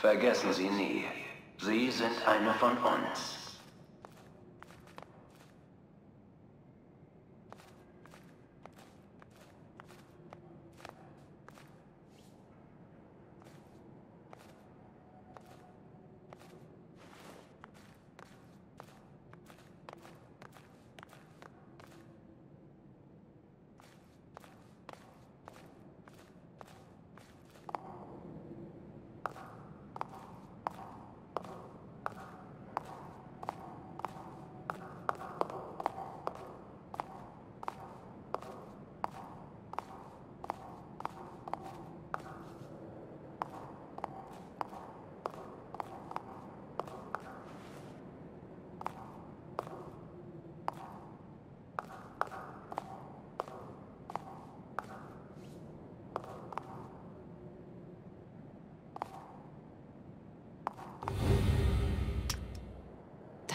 Vergessen Sie nie, Sie sind eine von uns.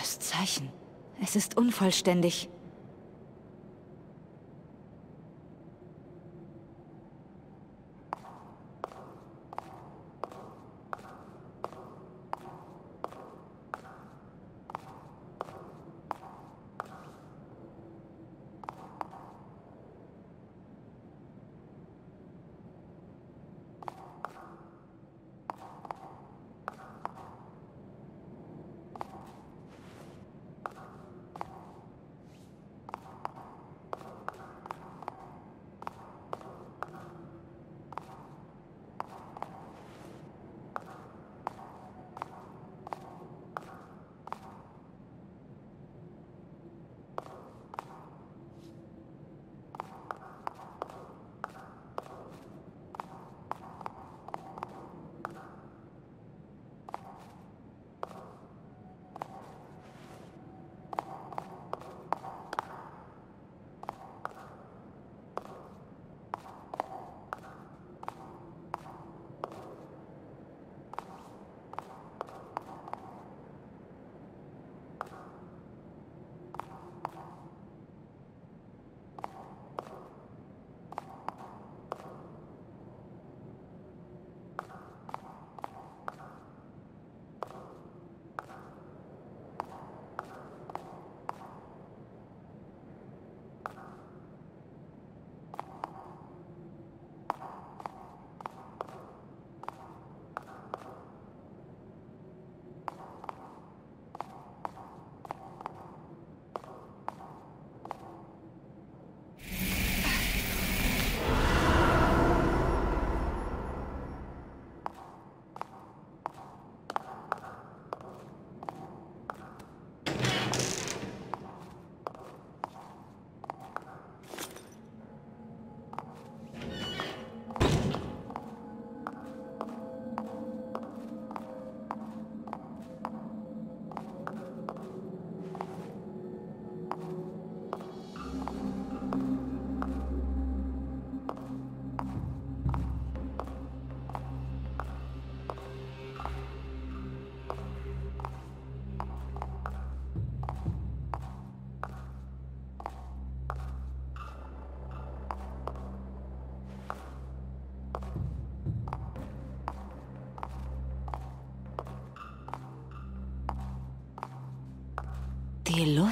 Das Zeichen. Es ist unvollständig.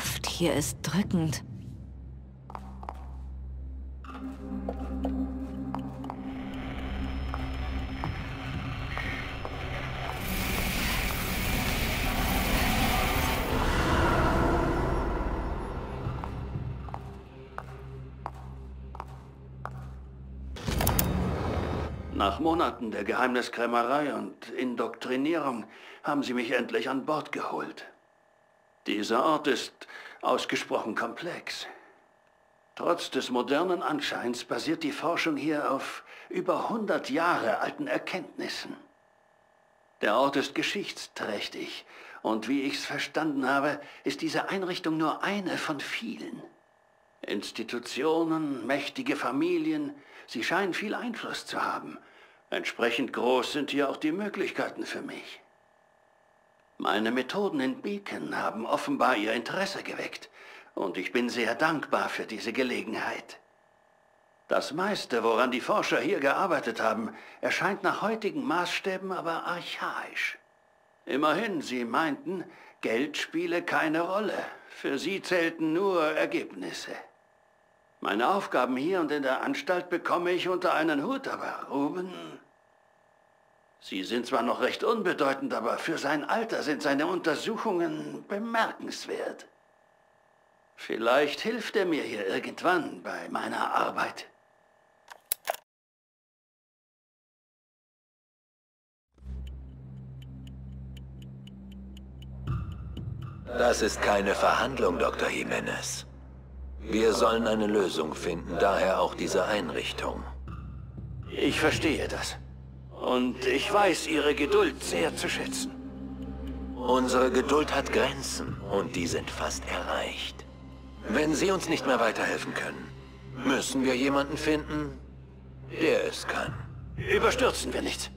Luft hier ist drückend. Nach Monaten der Geheimniskrämerei und Indoktrinierung haben sie mich endlich an Bord geholt. Dieser Ort ist ausgesprochen komplex. Trotz des modernen Anscheins basiert die Forschung hier auf über 100 Jahre alten Erkenntnissen. Der Ort ist geschichtsträchtig und wie ich es verstanden habe, ist diese Einrichtung nur eine von vielen. Institutionen, mächtige Familien, sie scheinen viel Einfluss zu haben. Entsprechend groß sind hier auch die Möglichkeiten für mich. Meine Methoden in Beacon haben offenbar Ihr Interesse geweckt und ich bin sehr dankbar für diese Gelegenheit. Das meiste, woran die Forscher hier gearbeitet haben, erscheint nach heutigen Maßstäben aber archaisch. Immerhin, sie meinten, Geld spiele keine Rolle. Für sie zählten nur Ergebnisse. Meine Aufgaben hier und in der Anstalt bekomme ich unter einen Hut, aber Ruben... Sie sind zwar noch recht unbedeutend, aber für sein Alter sind seine Untersuchungen bemerkenswert. Vielleicht hilft er mir hier irgendwann bei meiner Arbeit. Das ist keine Verhandlung, Dr. Jimenez. Wir sollen eine Lösung finden, daher auch diese Einrichtung. Ich verstehe das. Und ich weiß Ihre Geduld sehr zu schätzen. Unsere Geduld hat Grenzen und die sind fast erreicht. Wenn Sie uns nicht mehr weiterhelfen können, müssen wir jemanden finden, der es kann. Überstürzen wir nichts.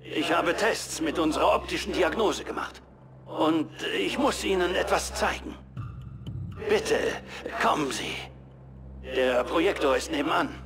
Ich habe Tests mit unserer optischen Diagnose gemacht. Und ich muss Ihnen etwas zeigen. Bitte, kommen Sie. Der Projektor ist nebenan.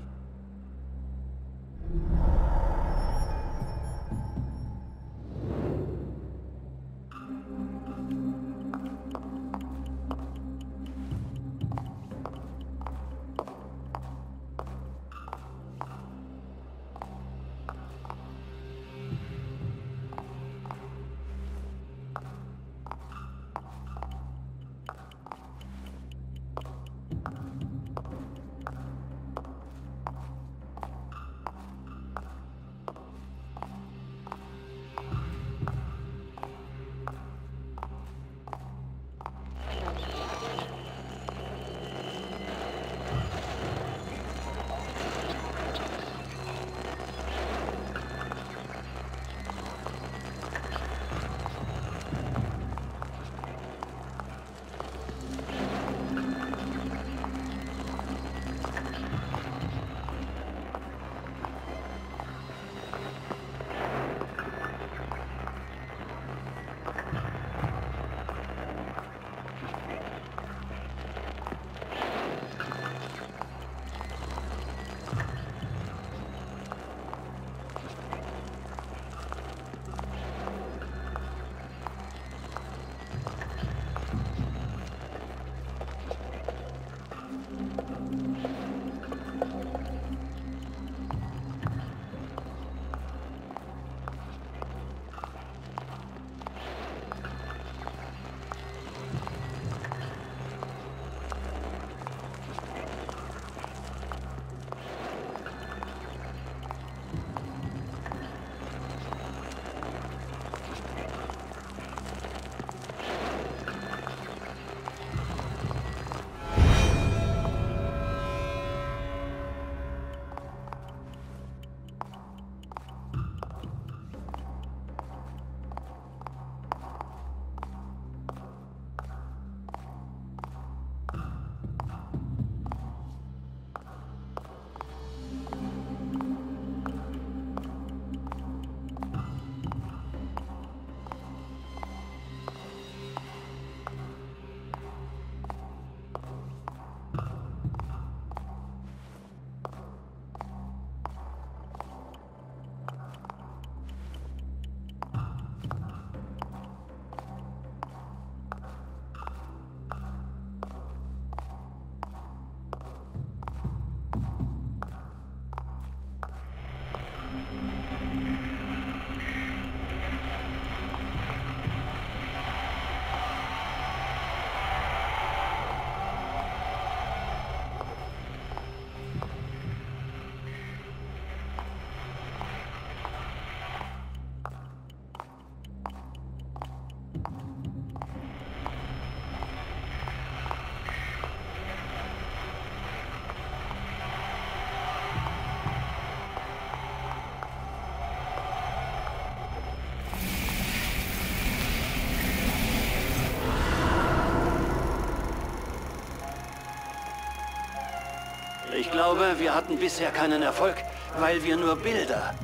Ich glaube, wir hatten bisher keinen Erfolg, weil wir nur Bilder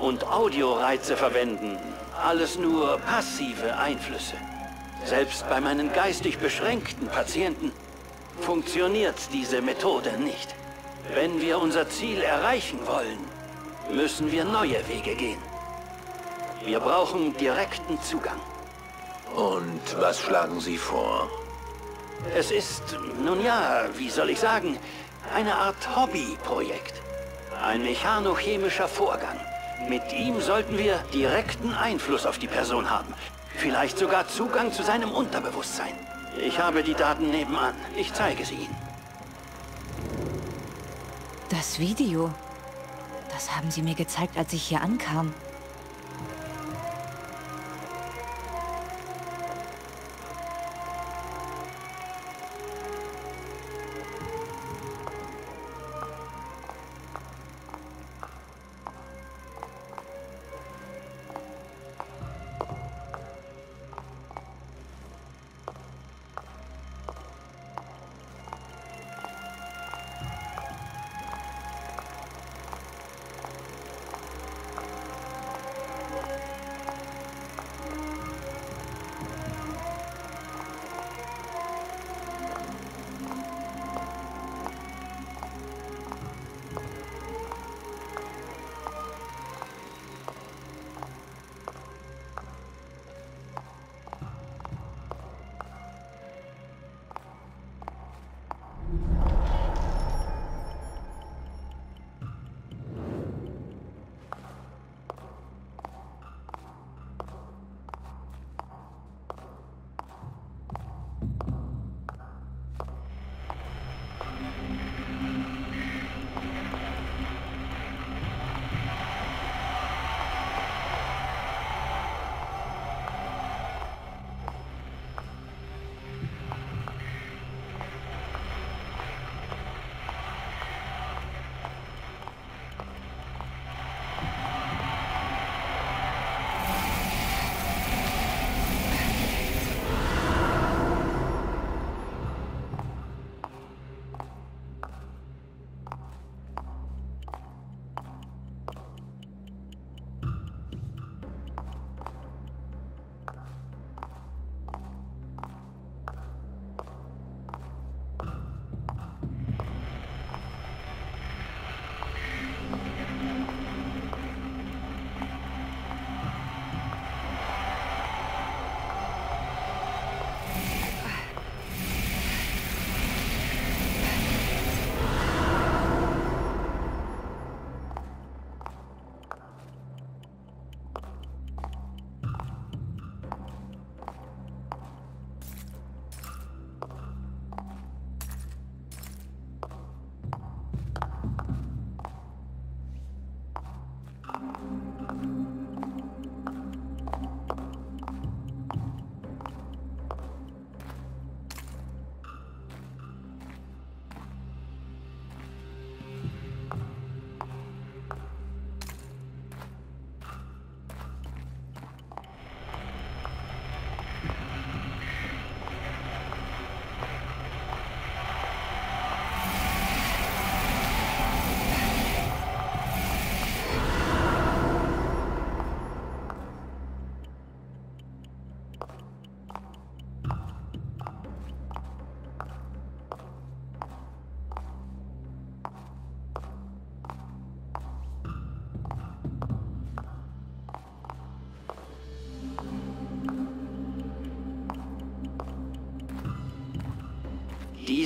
und Audioreize verwenden. Alles nur passive Einflüsse. Selbst bei meinen geistig beschränkten Patienten funktioniert diese Methode nicht. Wenn wir unser Ziel erreichen wollen, müssen wir neue Wege gehen. Wir brauchen direkten Zugang. Und was schlagen Sie vor? Es ist, nun ja, wie soll ich sagen, eine Art Hobbyprojekt. Ein mechanochemischer Vorgang. Mit ihm sollten wir direkten Einfluss auf die Person haben. Vielleicht sogar Zugang zu seinem Unterbewusstsein. Ich habe die Daten nebenan. Ich zeige sie Ihnen. Das Video. Das haben Sie mir gezeigt, als ich hier ankam.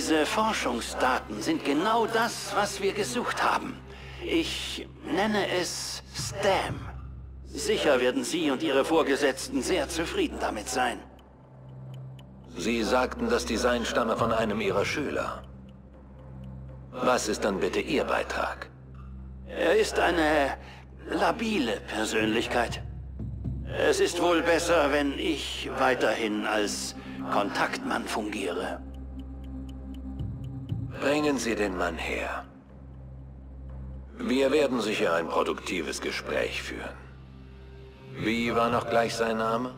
Diese Forschungsdaten sind genau das, was wir gesucht haben. Ich nenne es STAM. Sicher werden Sie und Ihre Vorgesetzten sehr zufrieden damit sein. Sie sagten, das Design stamme von einem Ihrer Schüler. Was ist dann bitte Ihr Beitrag? Er ist eine labile Persönlichkeit. Es ist wohl besser, wenn ich weiterhin als Kontaktmann fungiere. Bringen Sie den Mann her. Wir werden sicher ein produktives Gespräch führen. Wie war noch gleich sein Name?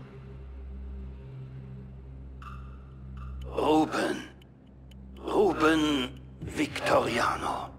Ruben. Ruben Victoriano.